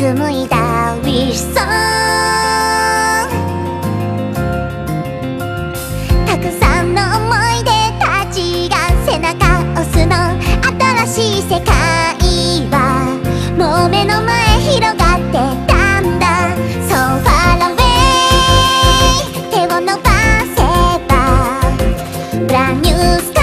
紡いだウィッシュソン。たくさんの思い出たちが背中押すの新しい世界。ス